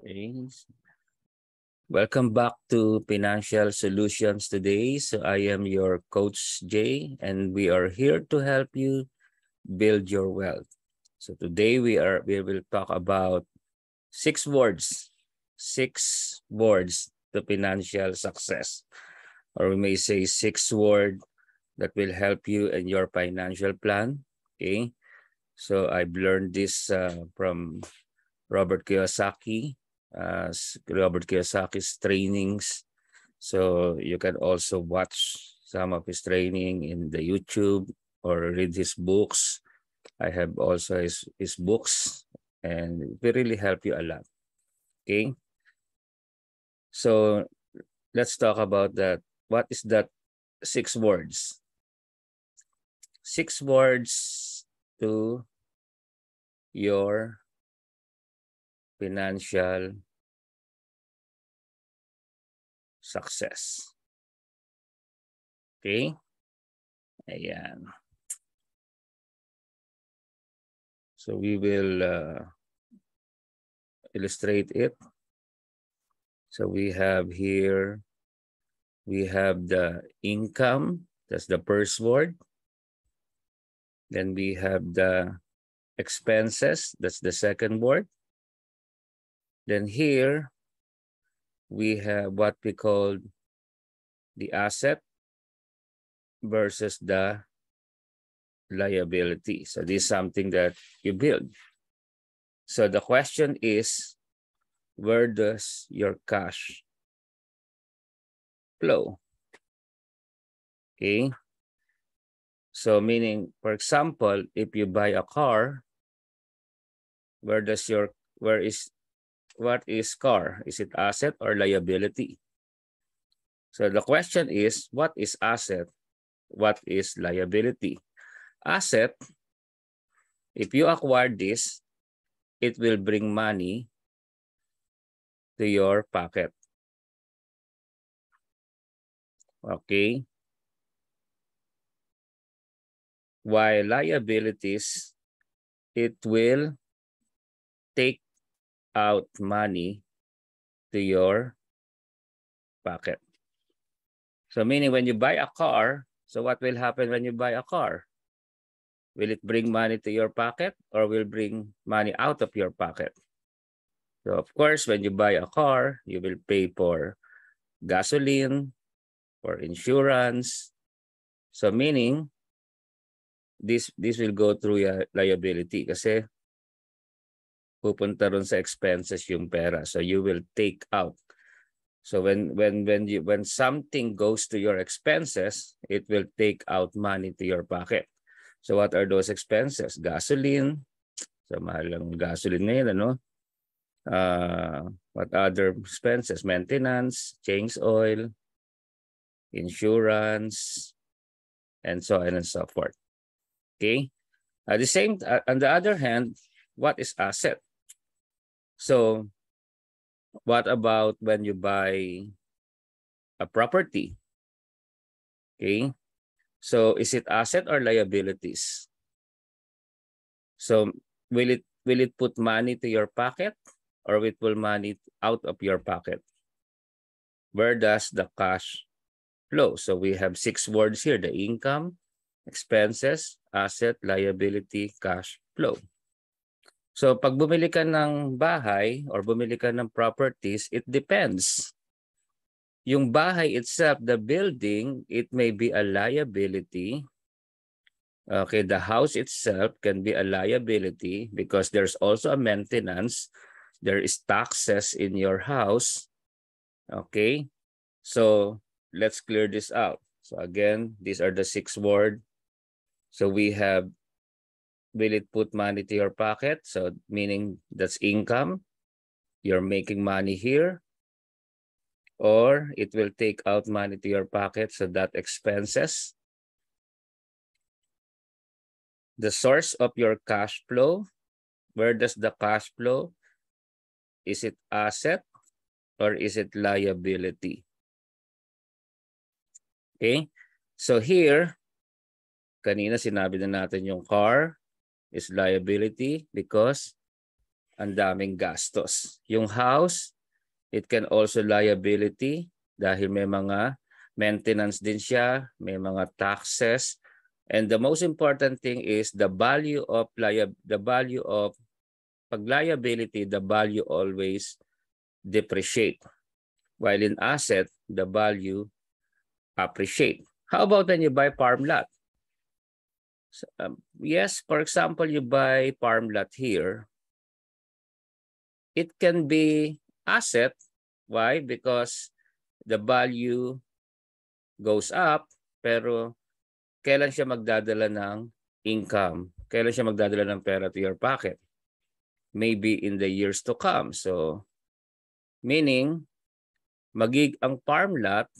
Okay. Welcome back to Financial Solutions today. So I am your coach Jay and we are here to help you build your wealth. So today we are we will talk about six words, six words to financial success. Or we may say six word that will help you in your financial plan. Okay. So I've learned this uh, from Robert Kiyosaki uh, Robert Kiyosaki's trainings. So you can also watch some of his training in the YouTube or read his books. I have also his, his books and will really help you a lot. Okay. So let's talk about that. What is that six words? Six words to your financial success. Okay? Ayan. So we will uh, illustrate it. So we have here, we have the income, that's the first word. Then we have the expenses, that's the second word. Then here, we have what we call the asset versus the liability. So this is something that you build. So the question is, where does your cash flow? Okay. So meaning, for example, if you buy a car, where does your where is what is car? Is it asset or liability? So the question is, what is asset? What is liability? Asset, if you acquire this, it will bring money to your pocket. Okay. While liabilities, it will take out money to your pocket. So meaning when you buy a car, so what will happen when you buy a car? Will it bring money to your pocket or will bring money out of your pocket? So of course, when you buy a car, you will pay for gasoline, for insurance. So meaning, this this will go through your liability kasi pupunta ron sa expenses yung pera. So you will take out. So when when when you when something goes to your expenses, it will take out money to your pocket. So what are those expenses? Gasoline. So mahal lang gasoline ngayon, ano? Uh, what other expenses? Maintenance, change oil, insurance, and so on and so forth. Okay? At the same, on the other hand, what is asset? So what about when you buy a property? Okay. So is it asset or liabilities? So will it will it put money to your pocket or it will money out of your pocket? Where does the cash flow? So we have six words here, the income, expenses, asset, liability, cash flow. So pag bumili ka ng bahay or bumili ka ng properties, it depends. Yung bahay itself, the building, it may be a liability. Okay, the house itself can be a liability because there's also a maintenance. There is taxes in your house. Okay, so let's clear this out. So again, these are the six word. So we have will it put money to your pocket? So meaning that's income. You're making money here. Or it will take out money to your pocket. So that expenses. The source of your cash flow. Where does the cash flow? Is it asset or is it liability? Okay. So here, kanina sinabi na natin yung car, is liability because ang daming gastos. Yung house, it can also liability dahil may mga maintenance din siya, may mga taxes, and the most important thing is the value of the value of pag liability, the value always depreciate. While in asset, the value appreciate. How about when you buy farm lot? Um, yes, for example, you buy farm lot here, it can be asset. Why? Because the value goes up, pero kailan siya magdadala ng income? Kailan siya magdadala ng pera to your pocket? Maybe in the years to come. So, meaning, magig ang farm lot,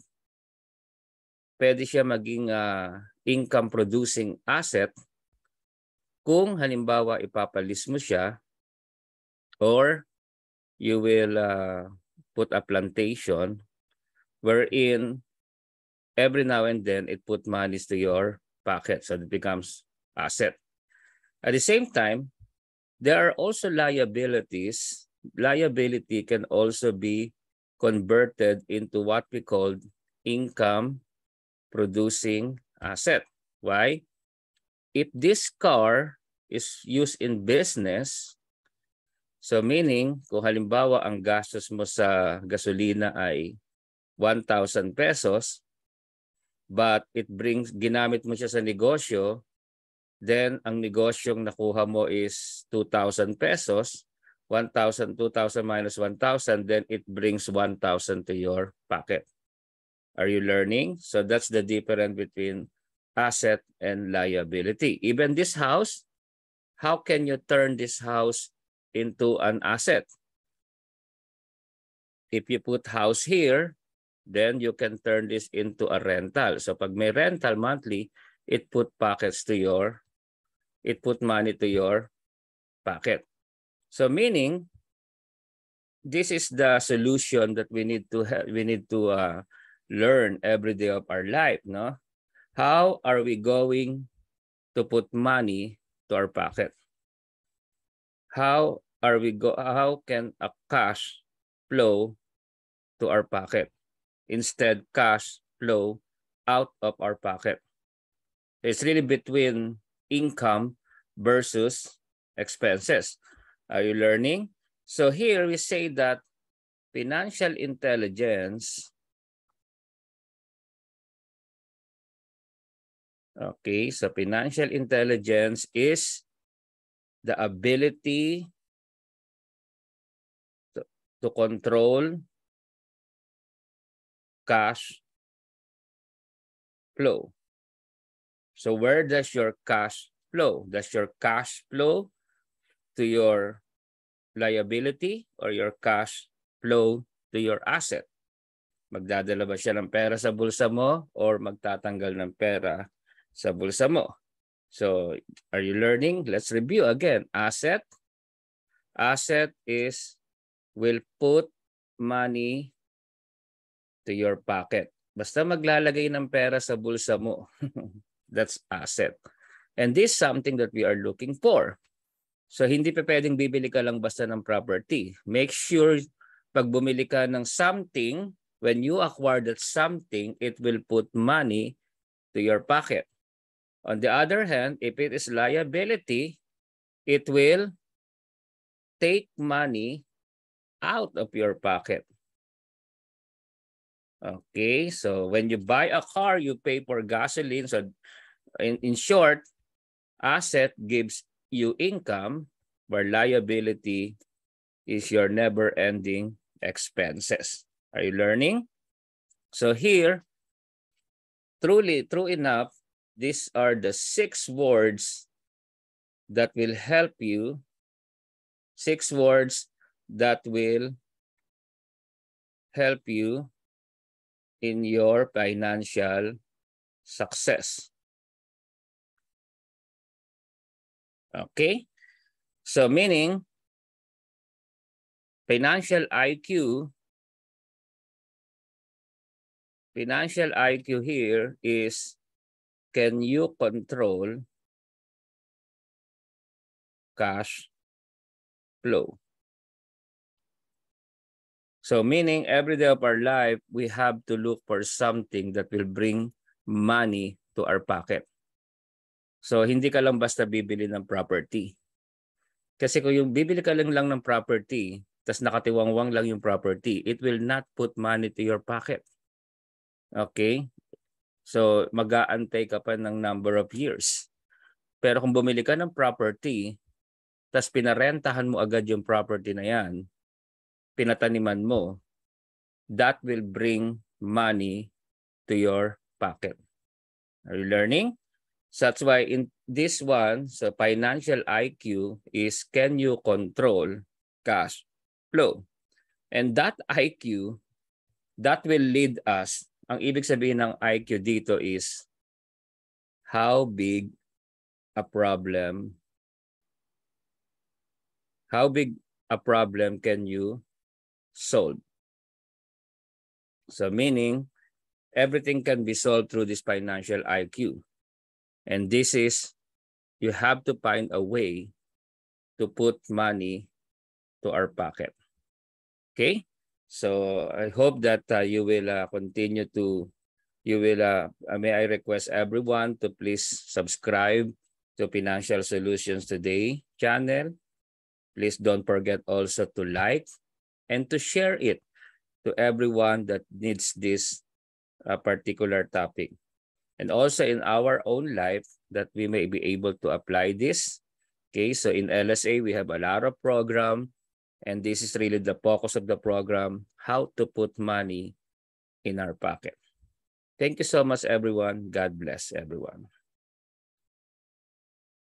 pwede siya maging uh, income producing asset kung halimbawa ipapalis mo siya or you will uh, put a plantation wherein every now and then it put monies to your pocket so it becomes asset. At the same time, there are also liabilities. Liability can also be converted into what we call income producing asset. Why? If this car is used in business, So meaning, kung halimbawa ang gastos mo sa gasolina ay 1,000 pesos, but it brings, ginamit mo siya sa negosyo, then ang negosyong nakuha mo is 2,000 pesos, 1,000, 2,000 minus 1,000, then it brings 1,000 to your pocket. Are you learning? So that's the difference between asset and liability. Even this house, how can you turn this house into an asset. If you put house here, then you can turn this into a rental. So pag may rental monthly, it put pockets to your, it put money to your pocket. So meaning, this is the solution that we need to have, we need to uh, learn every day of our life. No, how are we going to put money to our pocket? how are we go how can a cash flow to our pocket instead cash flow out of our pocket it's really between income versus expenses are you learning so here we say that financial intelligence okay so financial intelligence is the ability to, to control cash flow. So where does your cash flow? Does your cash flow to your liability or your cash flow to your asset? Magdadala ba siya ng pera sa bulsa mo or magtatanggal ng pera sa bulsa mo? So are you learning? Let's review again. Asset. Asset is will put money to your pocket. Basta maglalagay ng pera sa bulsa mo. That's asset. And this is something that we are looking for. So hindi pa pwedeng bibili ka lang basta ng property. Make sure pag bumili ka ng something, when you acquire that something, it will put money to your pocket. On the other hand, if it is liability, it will take money out of your pocket. Okay, so when you buy a car, you pay for gasoline. So in, in short, asset gives you income where liability is your never-ending expenses. Are you learning? So here, truly, true enough, these are the six words that will help you, six words that will help you in your financial success. Okay? So meaning, financial IQ, financial IQ here is can you control cash flow? So meaning every day of our life, we have to look for something that will bring money to our pocket. So hindi ka lang basta bibili ng property. Kasi kung yung bibili ka lang lang ng property, tas nakatiwangwang lang yung property, it will not put money to your pocket. Okay? So mag-aantay ka pa ng number of years. Pero kung bumili ka ng property, tas pinarentahan mo agad yung property na yan, pinataniman mo, that will bring money to your pocket. Are you learning? So that's why in this one, so financial IQ is can you control cash flow? And that IQ, that will lead us, ang ibig sabihin ng IQ dito is how big a problem, how big a problem can you solve? So meaning, everything can be solved through this financial IQ. And this is, you have to find a way to put money to our pocket. Okay? So I hope that uh, you will uh, continue to, you will, uh, may I request everyone to please subscribe to Financial Solutions Today channel. Please don't forget also to like and to share it to everyone that needs this a particular topic. And also in our own life that we may be able to apply this. Okay, so in LSA, we have a lot of program and this is really the focus of the program, how to put money in our pocket. Thank you so much, everyone. God bless everyone.